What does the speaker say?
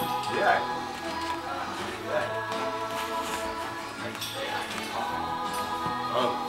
Yeah. Yeah. Oh.